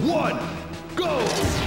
one, go!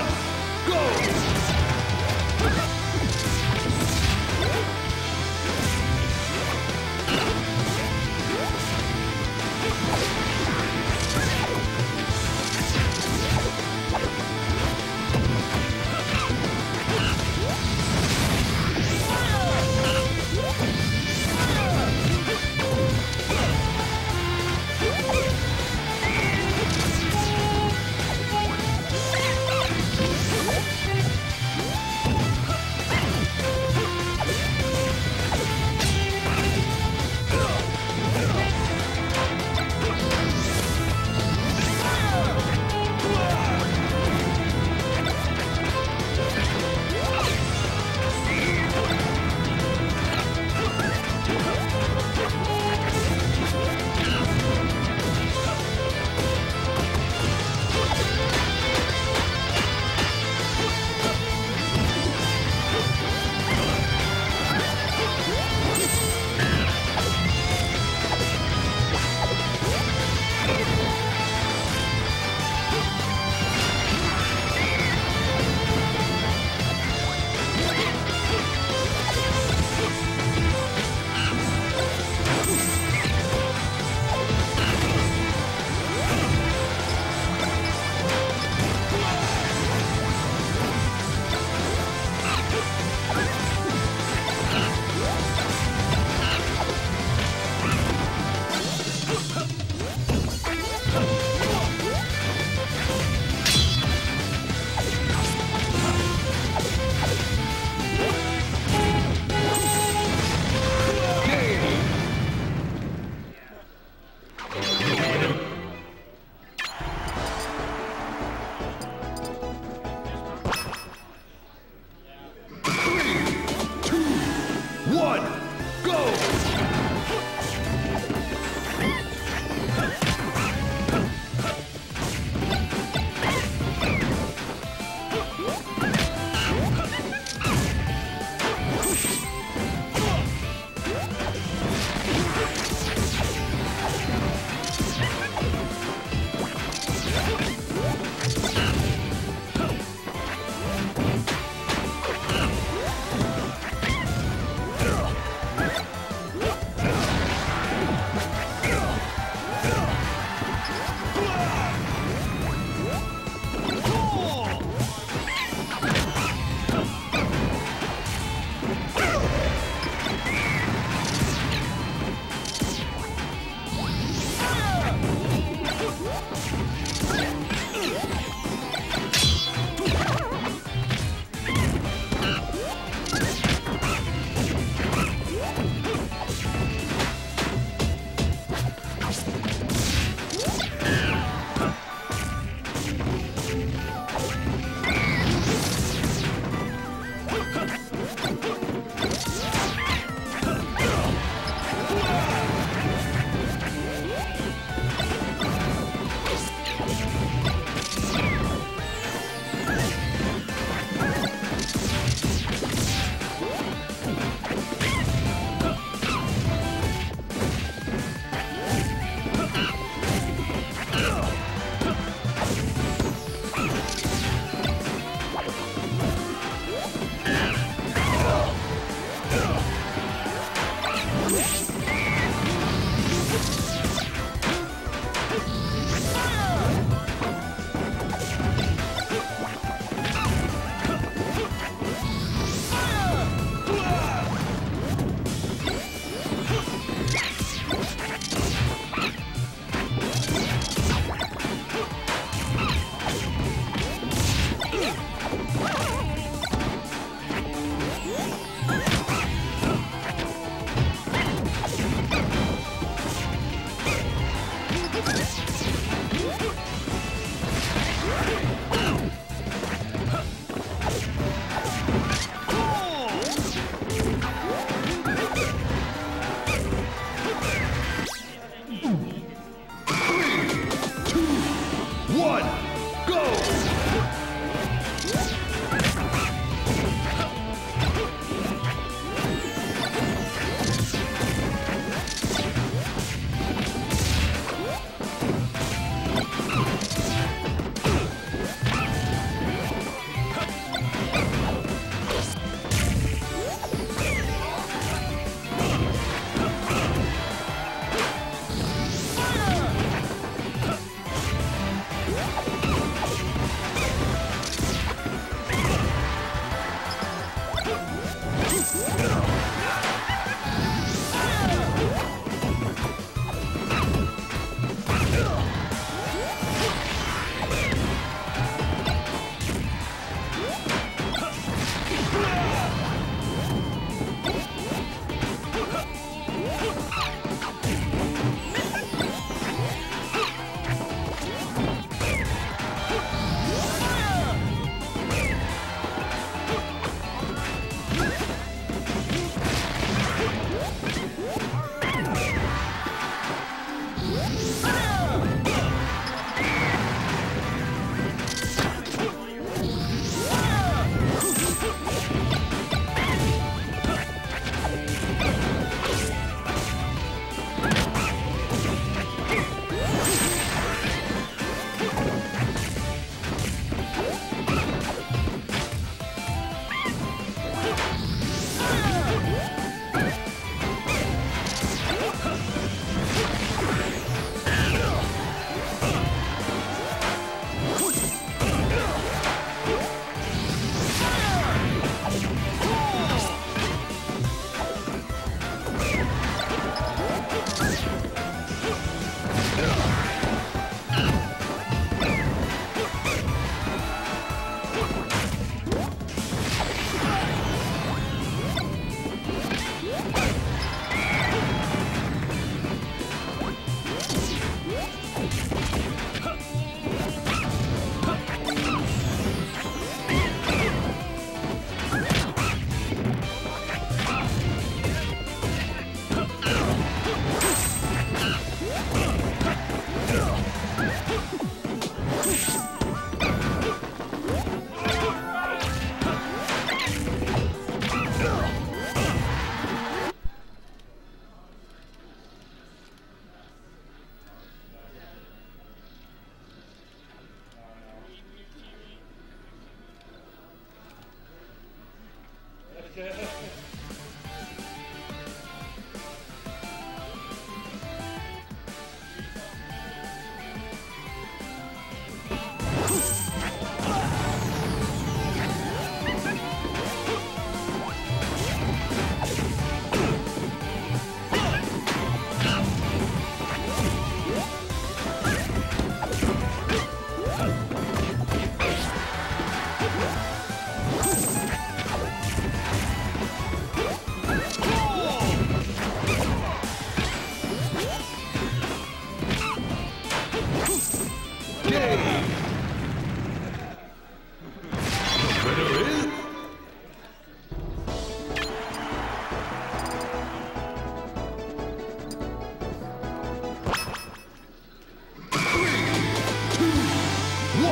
one, go!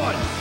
one.